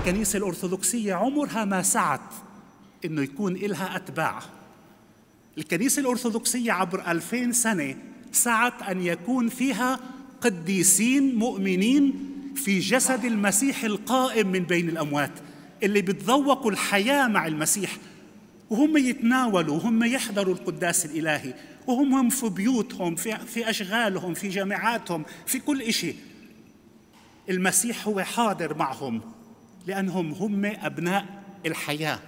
الكنيسة الأرثوذكسية عمرها ما سعت إنه يكون إلها أتباع. الكنيسة الأرثوذكسية عبر ألفين سنة سعت أن يكون فيها قديسين مؤمنين في جسد المسيح القائم من بين الأموات اللي بتذوقوا الحياة مع المسيح. وهم يتناولوا وهم يحضروا القداس الإلهي. وهم هم في بيوتهم في, في أشغالهم في جامعاتهم في كل شيء المسيح هو حاضر معهم. لأنهم هم أبناء الحياة.